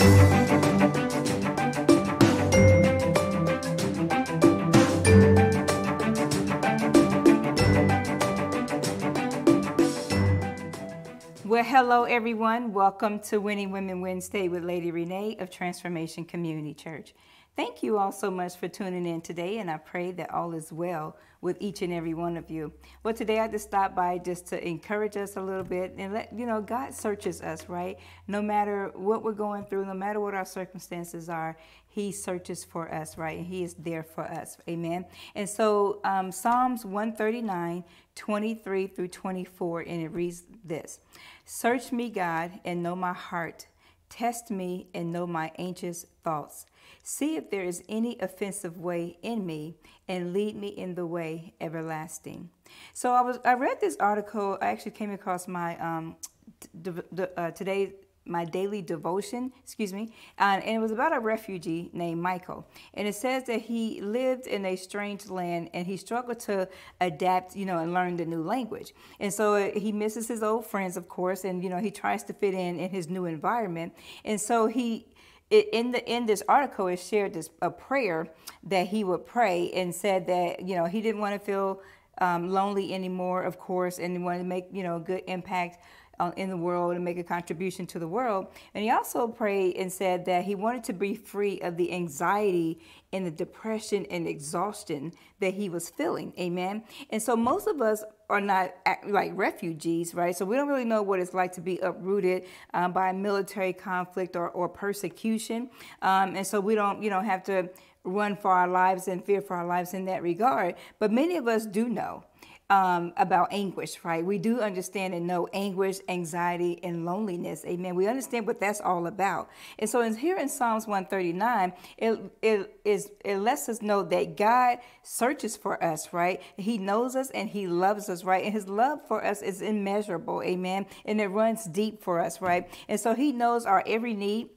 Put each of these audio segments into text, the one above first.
Well, hello everyone. Welcome to Winning Women Wednesday with Lady Renee of Transformation Community Church. Thank you all so much for tuning in today, and I pray that all is well with each and every one of you. Well, today I just stopped by just to encourage us a little bit and let you know God searches us, right? No matter what we're going through, no matter what our circumstances are, He searches for us, right? And He is there for us. Amen. And so um, Psalms 139, 23 through 24, and it reads this Search me, God, and know my heart. Test me and know my anxious thoughts. See if there is any offensive way in me and lead me in the way everlasting. So I was I read this article. I actually came across my um, uh, today my daily devotion, excuse me, uh, and it was about a refugee named Michael. And it says that he lived in a strange land and he struggled to adapt, you know, and learn the new language. And so uh, he misses his old friends, of course, and you know he tries to fit in in his new environment. And so he in the in this article it shared this a prayer that he would pray and said that you know he didn't want to feel um, lonely anymore of course and wanted to make you know a good impact uh, in the world and make a contribution to the world. And he also prayed and said that he wanted to be free of the anxiety and the depression and exhaustion that he was feeling. Amen. And so most of us are not like refugees, right? So we don't really know what it's like to be uprooted um, by military conflict or, or persecution. Um, and so we don't, you know, have to run for our lives and fear for our lives in that regard. But many of us do know um, about anguish, right? We do understand and know anguish, anxiety, and loneliness. Amen. We understand what that's all about. And so in, here in Psalms 139, it, it, is, it lets us know that God searches for us, right? He knows us and he loves us, right? And his love for us is immeasurable. Amen. And it runs deep for us, right? And so he knows our every need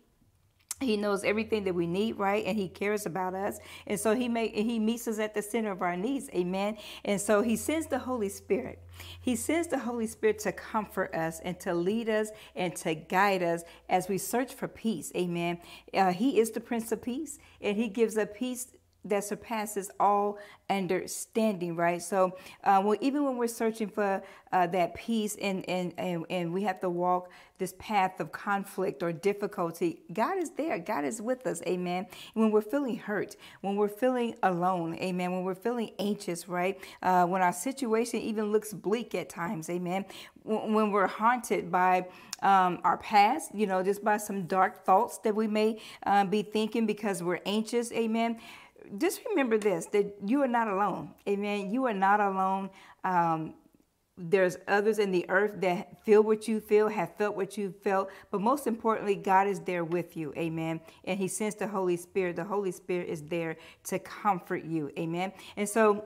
he knows everything that we need, right? And he cares about us. And so he make he meets us at the center of our needs. Amen. And so he sends the Holy Spirit. He sends the Holy Spirit to comfort us and to lead us and to guide us as we search for peace. Amen. Uh, he is the Prince of Peace, and he gives a peace that surpasses all understanding, right? So, uh, well, even when we're searching for uh, that peace and, and, and, and we have to walk this path of conflict or difficulty, God is there. God is with us, amen. When we're feeling hurt, when we're feeling alone, amen. When we're feeling anxious, right? Uh, when our situation even looks bleak at times, amen. When we're haunted by um, our past, you know, just by some dark thoughts that we may uh, be thinking because we're anxious, amen just remember this that you are not alone. Amen. You are not alone. Um, there's others in the earth that feel what you feel, have felt what you felt, but most importantly, God is there with you. Amen. And He sends the Holy Spirit. The Holy Spirit is there to comfort you. Amen. And so,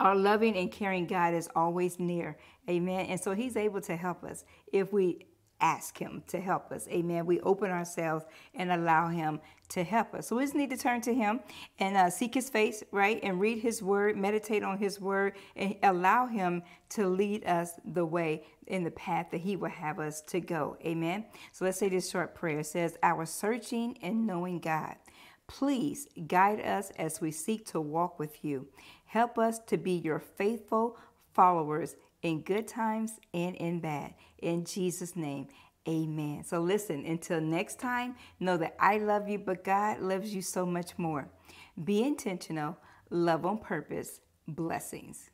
our loving and caring God is always near. Amen. And so, He's able to help us if we ask Him to help us. Amen. We open ourselves and allow Him to help us. So we just need to turn to Him and uh, seek His face, right? And read His Word, meditate on His Word, and allow Him to lead us the way in the path that He will have us to go. Amen. So let's say this short prayer. It says, Our searching and knowing God. Please guide us as we seek to walk with you. Help us to be your faithful followers in good times and in bad. In Jesus' name, amen. So listen, until next time, know that I love you, but God loves you so much more. Be intentional, love on purpose, blessings.